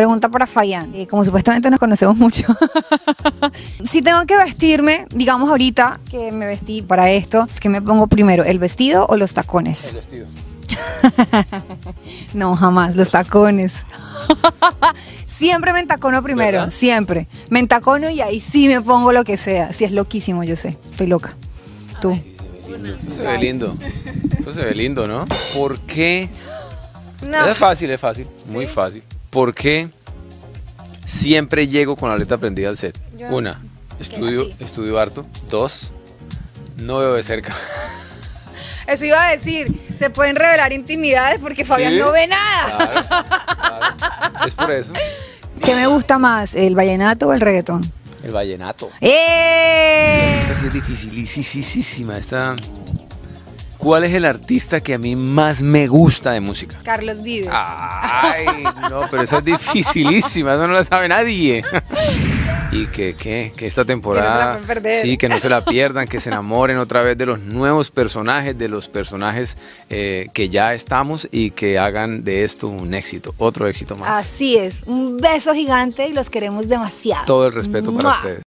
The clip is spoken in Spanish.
Pregunta para Fabián, eh, como supuestamente nos conocemos mucho. si tengo que vestirme, digamos ahorita que me vestí para esto, ¿qué me pongo primero, el vestido o los tacones? El vestido. no, jamás, los tacones. siempre me entacono primero, ¿Verdad? siempre. Me entacono y ahí sí me pongo lo que sea. Si es loquísimo, yo sé, estoy loca. Tú. Eso se ve lindo. Eso se ve lindo, ¿no? ¿Por qué? No. Es fácil, es fácil. Muy fácil. ¿Por qué siempre llego con la letra prendida al set? Yo Una, estudio, estudio harto. Dos, no veo de cerca. Eso iba a decir, se pueden revelar intimidades porque Fabián Sí. no ve nada. Claro, claro. Es por eso. ¿Qué me gusta más, el vallenato o el reggaetón? El vallenato. ¡Eh! Esta sí es dificilísima. Esta... ¿Cuál es el artista que a mí más me gusta de música? Carlos Vives. Ay, no, pero esa es dificilísima, eso no la sabe nadie. Y que, que, que esta temporada, pueden perder. sí, que no se la pierdan, que se enamoren otra vez de los nuevos personajes, de los personajes eh, que ya estamos y que hagan de esto un éxito, otro éxito más. Así es, un beso gigante y los queremos demasiado. Todo el respeto para ustedes.